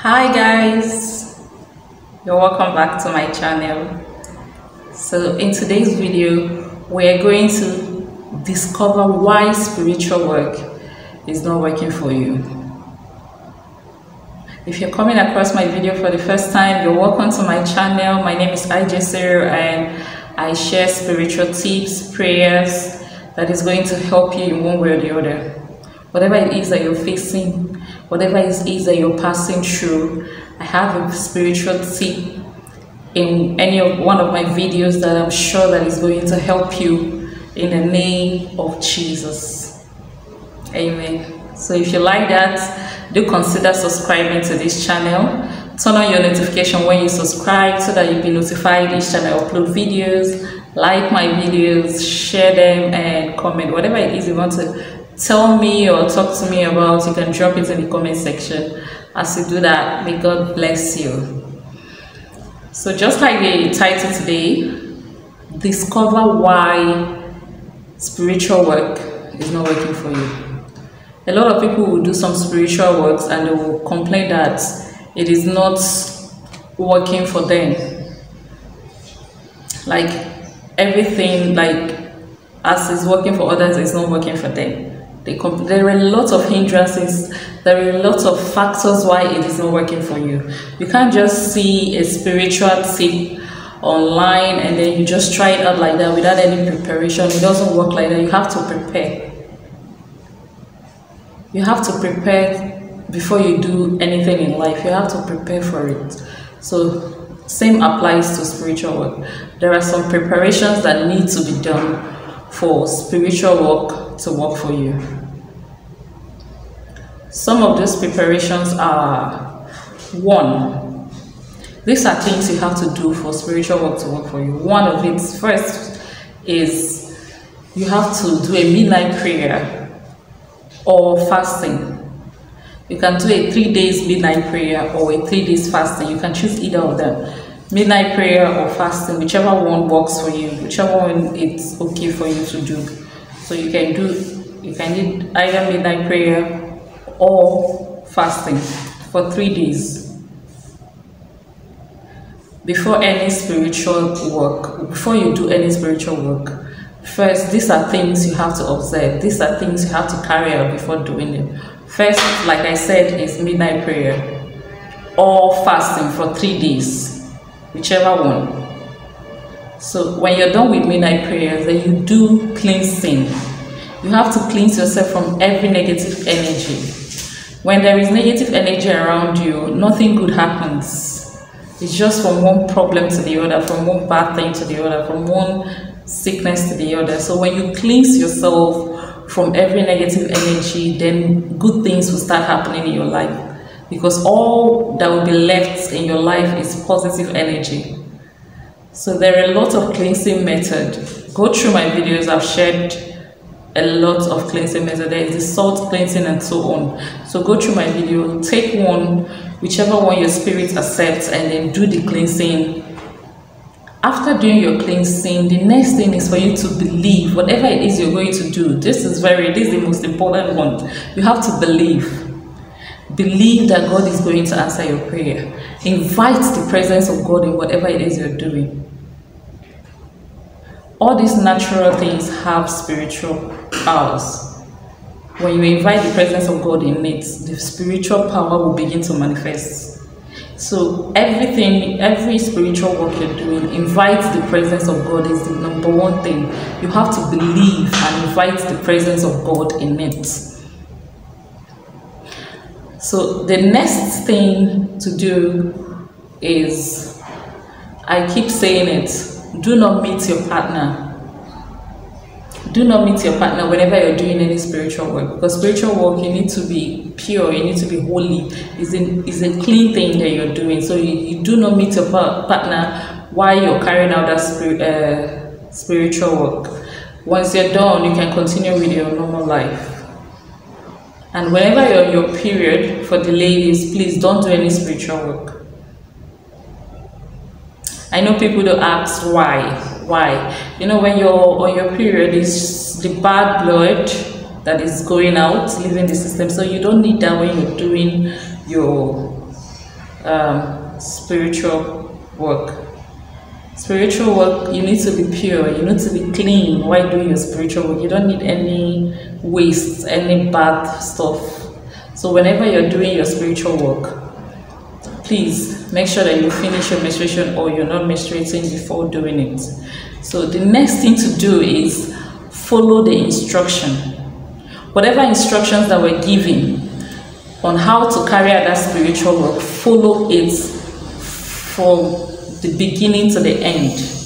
hi guys. You're welcome back to my channel. So in today's video we're going to discover why spiritual work is not working for you. If you're coming across my video for the first time you're welcome to my channel. My name is IJ and I share spiritual tips prayers that is going to help you in one way or the other. Whatever it is that you're facing whatever it is that you're passing through, I have a spiritual tip in any of one of my videos that I'm sure that is going to help you in the name of Jesus. Amen. So if you like that, do consider subscribing to this channel. Turn on your notification when you subscribe so that you'll be notified each time I upload videos. Like my videos, share them and comment. Whatever it is you want to tell me or talk to me about, you can drop it in the comment section. As you do that, may God bless you. So just like the title today, discover why spiritual work is not working for you. A lot of people will do some spiritual works and they will complain that it is not working for them. Like everything, like as is working for others, it's not working for them. There are a lot of hindrances, there are a lot of factors why it is not working for you. You can't just see a spiritual tip online and then you just try it out like that without any preparation. It doesn't work like that. You have to prepare. You have to prepare before you do anything in life. You have to prepare for it. So same applies to spiritual work. There are some preparations that need to be done for spiritual work to work for you. Some of those preparations are one, these are things you have to do for spiritual work to work for you. One of it first is you have to do a midnight prayer or fasting. You can do a three days midnight prayer or a three days fasting. You can choose either of them midnight prayer or fasting, whichever one works for you, whichever one it's okay for you to do. So you can do, you can do either midnight prayer or fasting for three days. Before any spiritual work, before you do any spiritual work, first, these are things you have to observe. These are things you have to carry out before doing it. First, like I said, is midnight prayer or fasting for three days whichever one. So when you're done with midnight prayers, then you do cleansing. You have to cleanse yourself from every negative energy. When there is negative energy around you, nothing good happens. It's just from one problem to the other, from one bad thing to the other, from one sickness to the other. So when you cleanse yourself from every negative energy, then good things will start happening in your life because all that will be left in your life is positive energy. So there are a lot of cleansing method. Go through my videos, I've shared a lot of cleansing method. There is the salt cleansing and so on. So go through my video, take one, whichever one your spirit accepts, and then do the cleansing. After doing your cleansing, the next thing is for you to believe whatever it is you're going to do. This is very, this is the most important one. You have to believe Believe that God is going to answer your prayer. Invite the presence of God in whatever it is you're doing. All these natural things have spiritual powers. When you invite the presence of God in it, the spiritual power will begin to manifest. So everything, every spiritual work you're doing, invite the presence of God is the number one thing. You have to believe and invite the presence of God in it. So the next thing to do is, I keep saying it, do not meet your partner. Do not meet your partner whenever you're doing any spiritual work because spiritual work you need to be pure, you need to be holy. It's a, it's a clean thing that you're doing. So you, you do not meet your partner while you're carrying out that spirit, uh, spiritual work. Once you're done, you can continue with your normal life. And whenever you're on your period, for the ladies, please don't do any spiritual work. I know people do ask why. Why? You know, when you're on your period, it's the bad blood that is going out, leaving the system. So you don't need that when you're doing your um, spiritual work. Spiritual work, you need to be pure, you need to be clean while doing your spiritual work. You don't need any waste, any bad stuff. So, whenever you're doing your spiritual work, please make sure that you finish your menstruation or you're not menstruating before doing it. So, the next thing to do is follow the instruction. Whatever instructions that we're given on how to carry out that spiritual work, follow it from the beginning to the end.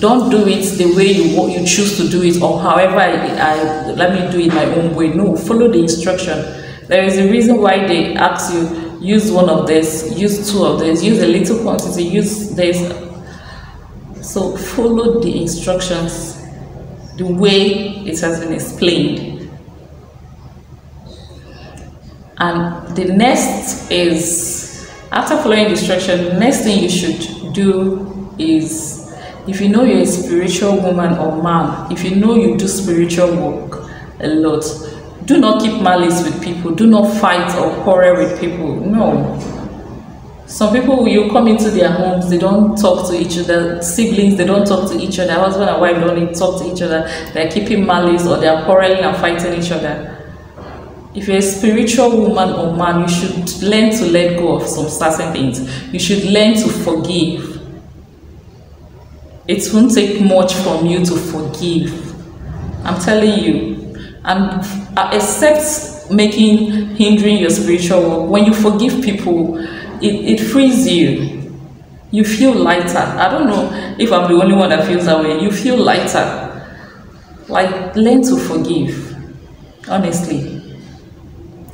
Don't do it the way you you choose to do it or however I, I let me do it my own way. No, follow the instruction. There is a reason why they ask you use one of this, use two of this, use a little quantity, use this. So follow the instructions the way it has been explained. And the next is after following the instruction, next thing you should do is if you know you're a spiritual woman or man, if you know you do spiritual work a lot, do not keep malice with people, do not fight or quarrel with people. No. Some people, you come into their homes, they don't talk to each other. Siblings, they don't talk to each other. Husband and wife don't talk to each other. They're keeping malice or they're quarreling and fighting each other. If you're a spiritual woman or man, you should learn to let go of some certain things. You should learn to forgive. It won't take much from you to forgive. I'm telling you. And uh, except making, hindering your spiritual work, when you forgive people, it, it frees you. You feel lighter. I don't know if I'm the only one that feels that way. You feel lighter. Like, learn to forgive. Honestly.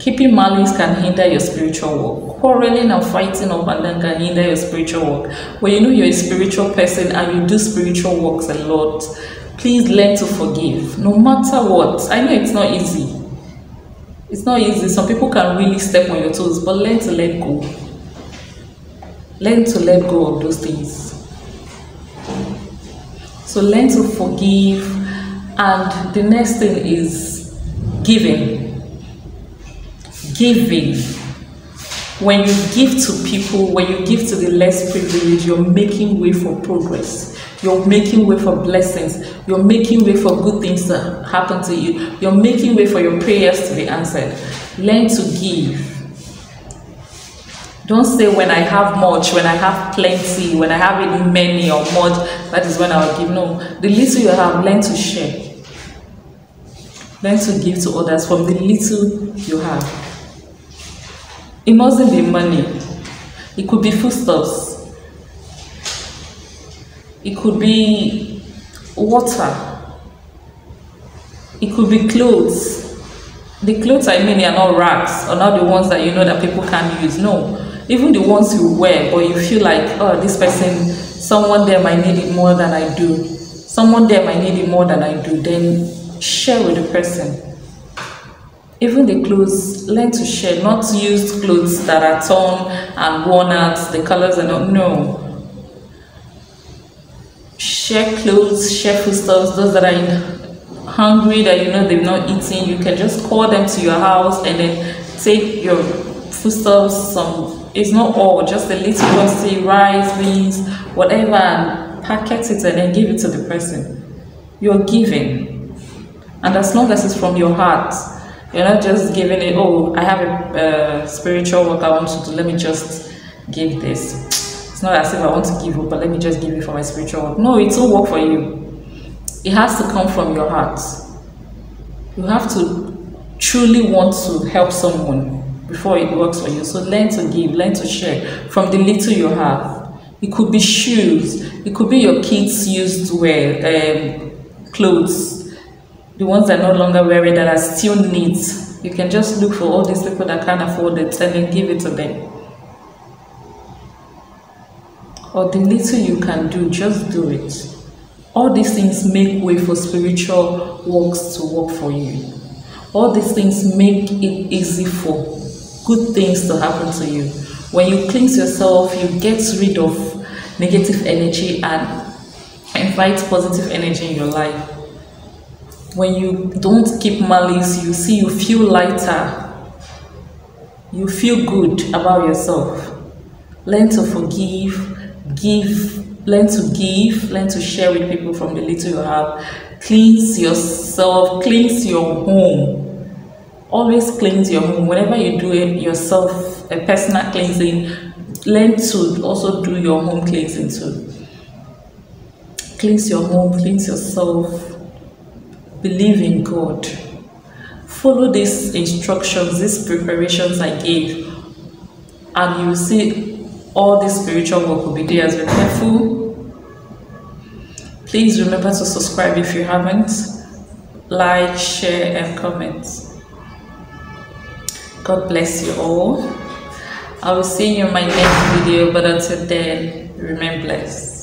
Keeping malice can hinder your spiritual work. Quarreling and fighting up and can hinder your spiritual work. When you know you're a spiritual person and you do spiritual works a lot, please learn to forgive. No matter what. I know it's not easy. It's not easy. Some people can really step on your toes, but learn to let go. Learn to let go of those things. So learn to forgive. And the next thing is giving. Giving. When you give to people, when you give to the less privileged, you're making way for progress. You're making way for blessings. You're making way for good things to happen to you. You're making way for your prayers to be answered. Learn to give don't say when I have much, when I have plenty, when I have any many or much, that is when I will give. No, the little you have, learn to share. Learn to give to others from the little you have. It mustn't be money. It could be foodstuffs. It could be water. It could be clothes. The clothes I mean they are not rags or not the ones that you know that people can't use. No, even the ones you wear, but you feel like, oh, this person, someone there might need it more than I do. Someone there might need it more than I do. Then share with the person. Even the clothes, learn to share, not use clothes that are torn and worn out, the colors are not, no. Share clothes, share foodstuffs, those that are in, hungry that you know they've not eaten, you can just call them to your house and then take your foodstuffs, some it's not all, just a little quantity, rice, beans, whatever, and packet it and then give it to the person. You're giving. And as long as it's from your heart, you're not just giving it, oh, I have a uh, spiritual work I want to do, let me just give this. It's not as if I want to give it, but let me just give it for my spiritual work. No, it will work for you. It has to come from your heart. You have to truly want to help someone before it works for you. So learn to give, learn to share from the little you have. It could be shoes, it could be your kids' used to wear, um, clothes, the ones that no longer wear it that are still neat. You can just look for all these people that can't afford it and then give it to them. Or the little you can do, just do it. All these things make way for spiritual works to work for you. All these things make it easy for good things to happen to you. When you cleanse yourself, you get rid of negative energy and invite positive energy in your life. When you don't keep malice, you see you feel lighter. You feel good about yourself. learn to forgive give learn to give learn to share with people from the little you have. Cleanse yourself cleanse your home. Always cleanse your home. Whenever you do it yourself a personal cleansing learn to also do your home cleansing too. Cleanse your home cleanse yourself believe in god. Follow these instructions these preparations i gave and you see all this spiritual work will be there. As be careful. Please remember to subscribe if you haven't. Like share and comment. God bless you all. I will see you in my next video, but until then, remain blessed.